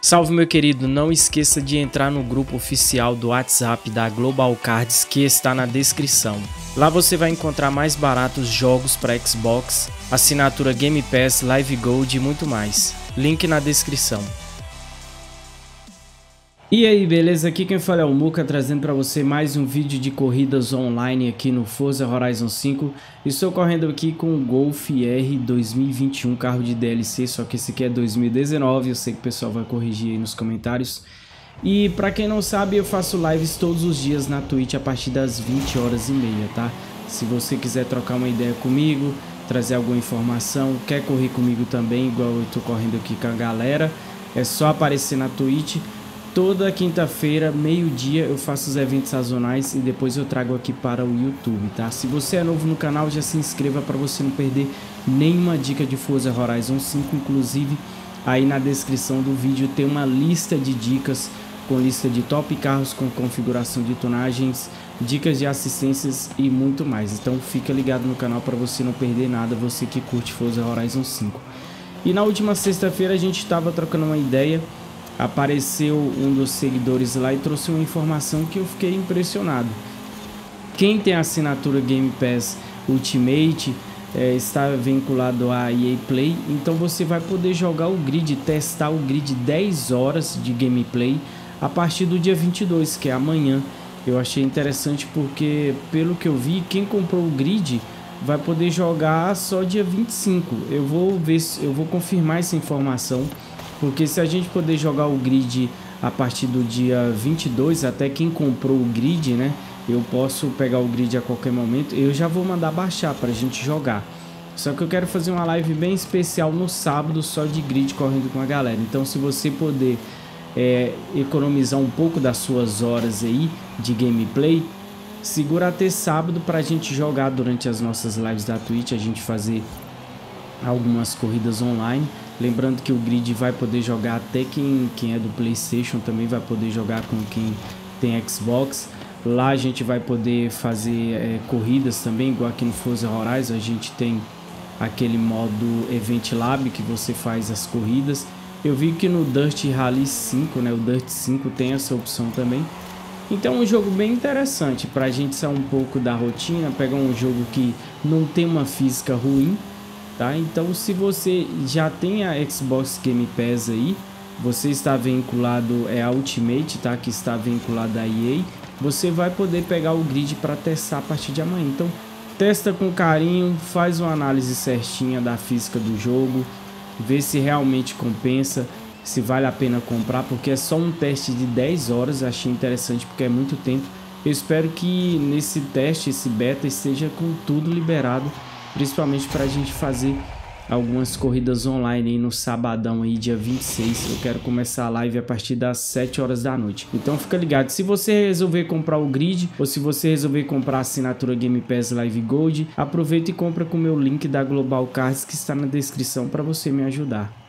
Salve meu querido, não esqueça de entrar no grupo oficial do WhatsApp da Global Cards que está na descrição. Lá você vai encontrar mais baratos jogos para Xbox, assinatura Game Pass, Live Gold e muito mais. Link na descrição. E aí, beleza? Aqui quem fala é o Muka, trazendo para você mais um vídeo de corridas online aqui no Forza Horizon 5. Estou correndo aqui com o Golf R 2021, carro de DLC, só que esse aqui é 2019, eu sei que o pessoal vai corrigir aí nos comentários. E para quem não sabe, eu faço lives todos os dias na Twitch a partir das 20 horas e meia, tá? Se você quiser trocar uma ideia comigo, trazer alguma informação, quer correr comigo também, igual eu tô correndo aqui com a galera, é só aparecer na Twitch Toda quinta-feira, meio-dia, eu faço os eventos sazonais e depois eu trago aqui para o YouTube, tá? Se você é novo no canal, já se inscreva para você não perder nenhuma dica de Forza Horizon 5. Inclusive, aí na descrição do vídeo tem uma lista de dicas com lista de top carros com configuração de tonagens, dicas de assistências e muito mais. Então fica ligado no canal para você não perder nada, você que curte Forza Horizon 5. E na última sexta-feira a gente estava trocando uma ideia apareceu um dos seguidores lá e trouxe uma informação que eu fiquei impressionado. Quem tem assinatura Game Pass Ultimate é, está vinculado à EA Play, então você vai poder jogar o grid, testar o grid 10 horas de gameplay a partir do dia 22, que é amanhã. Eu achei interessante porque, pelo que eu vi, quem comprou o grid vai poder jogar só dia 25. Eu vou ver, eu vou confirmar essa informação porque se a gente poder jogar o grid a partir do dia 22, até quem comprou o grid, né? Eu posso pegar o grid a qualquer momento. Eu já vou mandar baixar para a gente jogar. Só que eu quero fazer uma live bem especial no sábado, só de grid correndo com a galera. Então, se você poder é, economizar um pouco das suas horas aí de gameplay, segura até sábado para a gente jogar durante as nossas lives da Twitch, a gente fazer algumas corridas online. Lembrando que o grid vai poder jogar até quem, quem é do PlayStation também vai poder jogar com quem tem Xbox. Lá a gente vai poder fazer é, corridas também, igual aqui no Forza Horizon a gente tem aquele modo Event Lab que você faz as corridas. Eu vi que no Dirt Rally 5, né, o Dirt 5 tem essa opção também. Então é um jogo bem interessante para a gente sair um pouco da rotina, pegar um jogo que não tem uma física ruim, tá? Então, se você já tem a Xbox Game Pass aí, você está vinculado é a Ultimate, tá? Que está vinculado à EA, você vai poder pegar o grid para testar a partir de amanhã. Então, testa com carinho, faz uma análise certinha da física do jogo, vê se realmente compensa, se vale a pena comprar, porque é só um teste de 10 horas, achei interessante porque é muito tempo. Eu espero que nesse teste, esse beta esteja com tudo liberado principalmente para a gente fazer algumas corridas online aí no sabadão aí, dia 26. Eu quero começar a live a partir das 7 horas da noite. Então fica ligado, se você resolver comprar o grid ou se você resolver comprar a assinatura Game Pass Live Gold, aproveita e compra com o meu link da Global Cards que está na descrição para você me ajudar.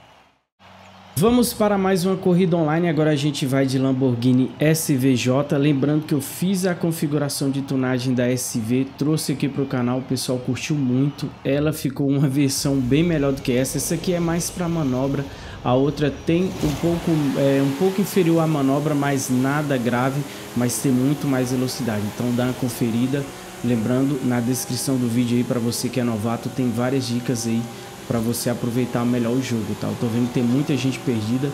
Vamos para mais uma corrida online, agora a gente vai de Lamborghini SVJ, lembrando que eu fiz a configuração de tunagem da SV, trouxe aqui para o canal, o pessoal curtiu muito, ela ficou uma versão bem melhor do que essa, essa aqui é mais para manobra, a outra tem um pouco, é, um pouco inferior à manobra, mas nada grave, mas tem muito mais velocidade, então dá uma conferida, lembrando na descrição do vídeo aí para você que é novato, tem várias dicas aí para você aproveitar melhor o jogo, tá? Eu tô vendo que tem muita gente perdida,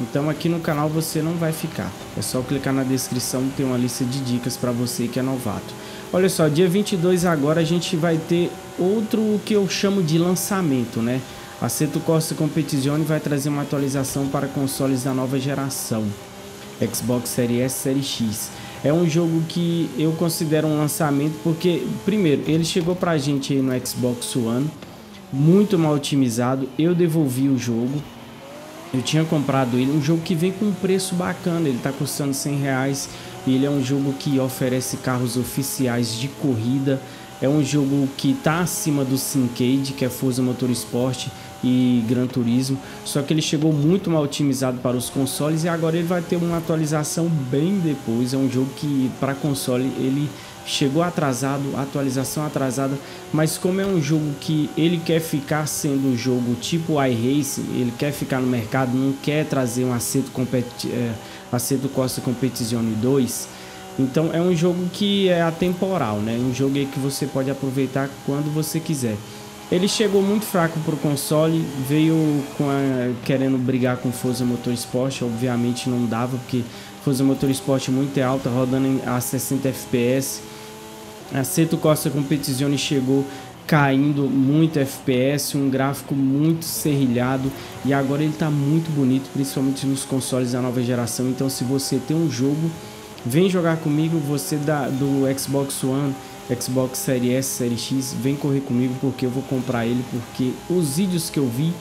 então aqui no canal você não vai ficar. É só clicar na descrição, tem uma lista de dicas para você que é novato. Olha só, dia 22 agora a gente vai ter outro que eu chamo de lançamento, né? A Seto Corsa Competizione vai trazer uma atualização para consoles da nova geração. Xbox Series S, Series X. É um jogo que eu considero um lançamento porque, primeiro, ele chegou pra gente aí no Xbox One muito mal otimizado. Eu devolvi o jogo. Eu tinha comprado ele, um jogo que vem com um preço bacana, ele está custando 100 reais. Ele é um jogo que oferece carros oficiais de corrida. É um jogo que está acima do Syncade, que é Forza Motorsport e Gran Turismo. Só que ele chegou muito mal otimizado para os consoles e agora ele vai ter uma atualização bem depois. É um jogo que para console ele chegou atrasado, atualização atrasada, mas como é um jogo que ele quer ficar sendo um jogo tipo iRace, ele quer ficar no mercado, não quer trazer um Aceto, competi é, Aceto Costa Competizione 2, então é um jogo que é atemporal, né? Um jogo que você pode aproveitar quando você quiser. Ele chegou muito fraco para o console, veio a, querendo brigar com Forza Motorsport, obviamente não dava, porque Forza Motorsport é muito alta, rodando a 60 FPS. A Seto Costa Competizione chegou caindo muito FPS, um gráfico muito serrilhado e agora ele está muito bonito, principalmente nos consoles da nova geração. Então, se você tem um jogo, vem jogar comigo. Você da, do Xbox One Xbox Series S, Series X, vem correr comigo porque eu vou comprar ele, porque os vídeos que eu vi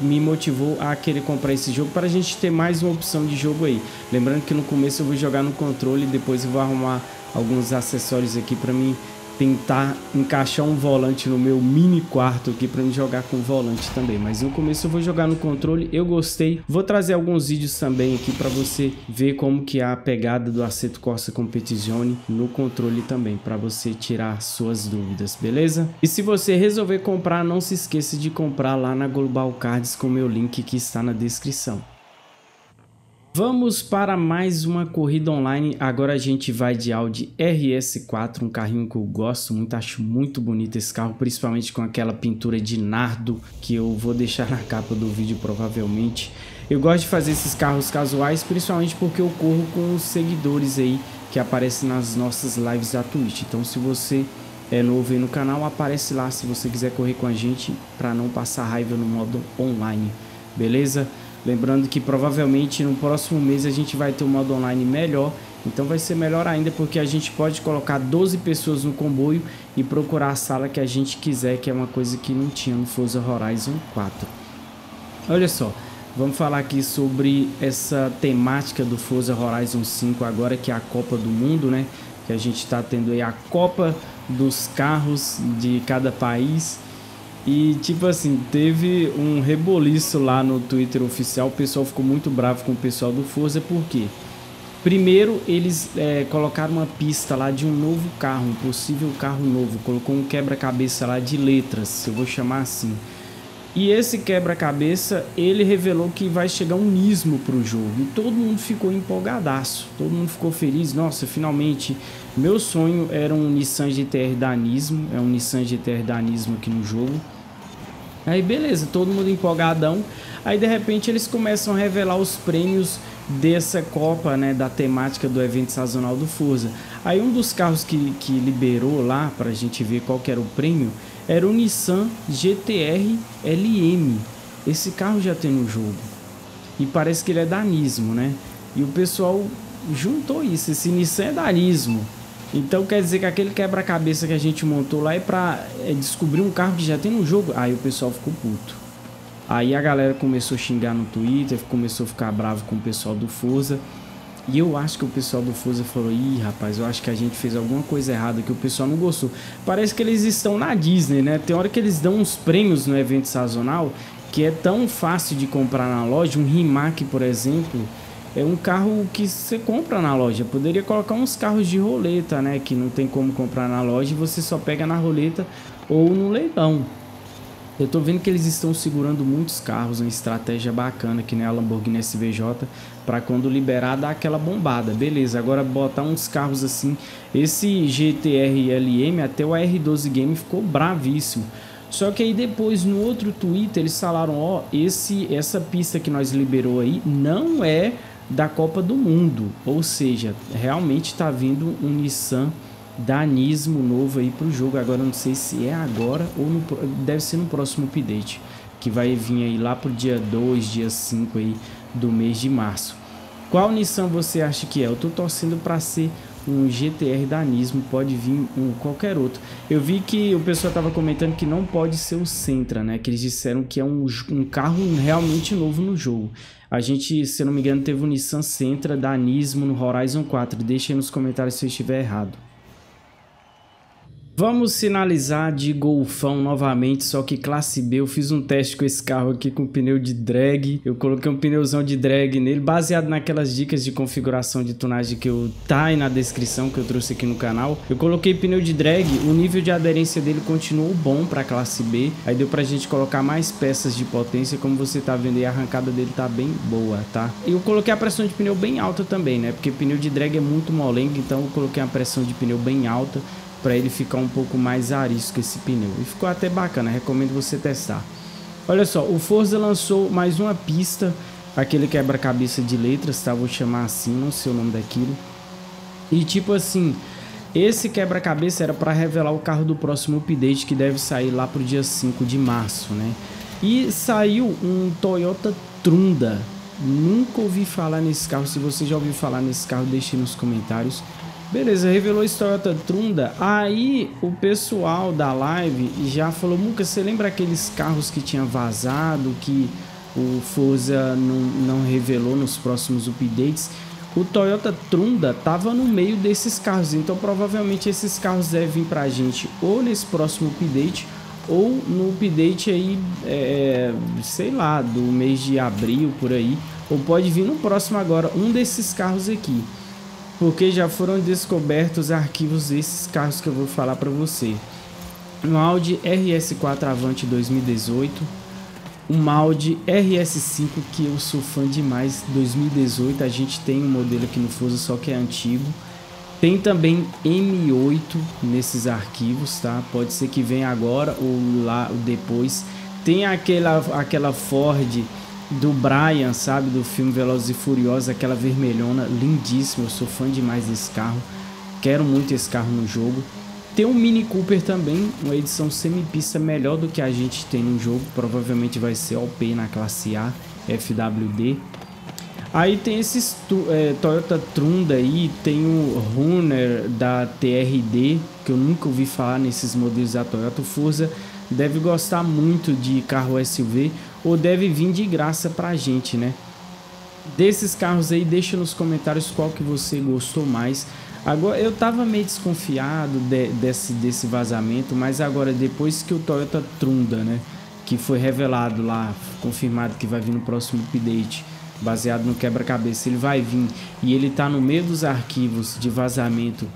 me motivou a querer comprar esse jogo para a gente ter mais uma opção de jogo aí. Lembrando que no começo eu vou jogar no controle, depois eu vou arrumar alguns acessórios aqui para mim tentar encaixar um volante no meu mini quarto aqui para me jogar com volante também. Mas no começo eu vou jogar no controle, eu gostei. Vou trazer alguns vídeos também aqui para você ver como que é a pegada do Aceto Corsa Competizione no controle também, para você tirar suas dúvidas, beleza? E se você resolver comprar, não se esqueça de comprar lá na Global Cards com o meu link que está na descrição. Vamos para mais uma corrida online. Agora a gente vai de Audi RS4, um carrinho que eu gosto muito, acho muito bonito esse carro, principalmente com aquela pintura de nardo que eu vou deixar na capa do vídeo provavelmente. Eu gosto de fazer esses carros casuais, principalmente porque eu corro com os seguidores aí que aparecem nas nossas lives da Twitch. Então se você é novo aí no canal, aparece lá se você quiser correr com a gente para não passar raiva no modo online, beleza? Lembrando que provavelmente no próximo mês a gente vai ter um modo online melhor. Então vai ser melhor ainda porque a gente pode colocar 12 pessoas no comboio e procurar a sala que a gente quiser, que é uma coisa que não tinha no Forza Horizon 4. Olha só, vamos falar aqui sobre essa temática do Forza Horizon 5 agora que é a Copa do Mundo, né? Que a gente está tendo aí a Copa dos carros de cada país e tipo assim, teve um reboliço lá no Twitter oficial. O pessoal ficou muito bravo com o pessoal do Forza, por quê? Primeiro, eles é, colocaram uma pista lá de um novo carro, um possível carro novo. Colocou um quebra-cabeça lá de letras, eu vou chamar assim. E esse quebra-cabeça, ele revelou que vai chegar um Nismo pro jogo. E todo mundo ficou empolgadaço. Todo mundo ficou feliz. Nossa, finalmente. Meu sonho era um Nissan GTR da Nismo. É um Nissan GTR da Nismo aqui no jogo. Aí beleza, todo mundo empolgadão. Aí de repente eles começam a revelar os prêmios dessa Copa, né, da temática do evento sazonal do Forza. Aí um dos carros que, que liberou lá para a gente ver qual que era o prêmio era o Nissan GTR LM. Esse carro já tem no jogo e parece que ele é danismo, né? E o pessoal juntou isso. Esse Nissan é danismo. Então quer dizer que aquele quebra-cabeça que a gente montou lá é pra é, descobrir um carro que já tem no jogo. Aí o pessoal ficou puto. Aí a galera começou a xingar no Twitter, começou a ficar bravo com o pessoal do Forza. E eu acho que o pessoal do Forza falou: Ih, rapaz, eu acho que a gente fez alguma coisa errada que o pessoal não gostou. Parece que eles estão na Disney, né? Tem hora que eles dão uns prêmios no evento sazonal que é tão fácil de comprar na loja. Um Rimac, por exemplo, é um carro que você compra na loja. Poderia colocar uns carros de roleta, né? Que não tem como comprar na loja e você só pega na roleta ou no leilão. Eu tô vendo que eles estão segurando muitos carros, uma estratégia bacana, que nem a Lamborghini SVJ, para quando liberar dar aquela bombada. Beleza, agora botar uns carros assim. Esse GTR LM, até o R12 Game ficou bravíssimo. Só que aí depois no outro Twitter eles falaram, ó, oh, esse essa pista que nós liberou aí não é da Copa do Mundo. Ou seja, realmente está vindo um Nissan danismo novo aí para o jogo. Agora não sei se é agora ou no, deve ser no próximo update. Que vai vir aí lá pro dia 2, dia 5 aí do mês de março. Qual Nissan você acha que é? Eu tô torcendo para ser um GTR Danismo, pode vir um qualquer outro. Eu vi que o pessoal estava comentando que não pode ser o Sentra, né? Que eles disseram que é um, um carro realmente novo no jogo. A gente, se eu não me engano, teve o Nissan Sentra Danismo no Horizon 4. Deixa aí nos comentários se eu estiver errado. Vamos sinalizar de golfão novamente, só que classe B. Eu fiz um teste com esse carro aqui com pneu de drag. Eu coloquei um pneuzão de drag nele, baseado naquelas dicas de configuração de tunagem que eu tá aí na descrição que eu trouxe aqui no canal. Eu coloquei pneu de drag, o nível de aderência dele continuou bom para classe B. Aí deu pra gente colocar mais peças de potência, como você tá vendo aí, a arrancada dele tá bem boa, tá? E eu coloquei a pressão de pneu bem alta também, né? Porque pneu de drag é muito molengo, então eu coloquei a pressão de pneu bem alta para ele ficar um pouco mais arisco esse pneu. E ficou até bacana, recomendo você testar. Olha só, o Forza lançou mais uma pista, aquele quebra-cabeça de letras, tá? Vou chamar assim, não sei o nome daquilo. E tipo assim, esse quebra-cabeça era para revelar o carro do próximo update que deve sair lá pro dia 5 de março, né? E saiu um Toyota Trunda. Nunca ouvi falar nesse carro. Se você já ouviu falar nesse carro, deixe nos comentários. Beleza, revelou a Toyota Trunda. Aí o pessoal da live já falou: Muca, você lembra aqueles carros que tinha vazado, que o Forza não, não revelou nos próximos updates? O Toyota Trunda tava no meio desses carros, então provavelmente esses carros devem vir pra gente ou nesse próximo update ou no update aí, é, sei lá, do mês de abril por aí, ou pode vir no próximo agora, um desses carros aqui porque já foram descobertos arquivos desses carros que eu vou falar para você. Um Audi RS4 Avante 2018, um Audi RS5 que eu sou fã demais, 2018, a gente tem um modelo aqui no Forza só que é antigo. Tem também M8 nesses arquivos, tá? Pode ser que venha agora ou lá ou depois. Tem aquela, aquela Ford do Brian, sabe? Do filme Velozes e Furiosos, aquela vermelhona, lindíssima. Eu sou fã demais desse carro. Quero muito esse carro no jogo. Tem um Mini Cooper também, uma edição semi-pista melhor do que a gente tem no jogo. Provavelmente vai ser OP na classe A, FWD. Aí tem esses é, Toyota Trunda aí, tem o Runner da TRD, que eu nunca ouvi falar nesses modelos da Toyota Forza deve gostar muito de carro SUV ou deve vir de graça pra gente, né? Desses carros aí, deixa nos comentários qual que você gostou mais. Agora, eu tava meio desconfiado de, desse, desse vazamento, mas agora, depois que o Toyota Trunda, né? Que foi revelado lá, confirmado que vai vir no próximo update, baseado no quebra-cabeça, ele vai vir e ele tá no meio dos arquivos de vazamento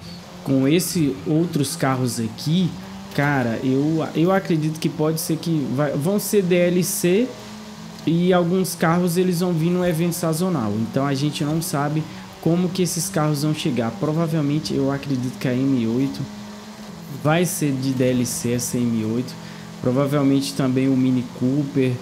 com esses outros carros aqui, Cara, eu, eu acredito que pode ser que vai, vão ser DLC e alguns carros eles vão vir no evento sazonal. Então a gente não sabe como que esses carros vão chegar. Provavelmente eu acredito que a M8 vai ser de DLC essa M8. Provavelmente também o Mini Cooper,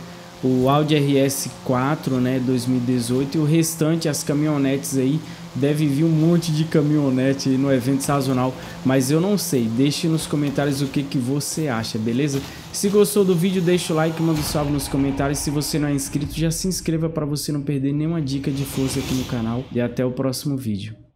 o Audi RS4, né, 2018 e o restante as caminhonetes aí deve vir um monte de caminhonete no evento sazonal, mas eu não sei. Deixe nos comentários o que, que você acha, beleza? Se gostou do vídeo, deixa o like, manda um salve nos comentários. Se você não é inscrito, já se inscreva para você não perder nenhuma dica de força aqui no canal. E até o próximo vídeo.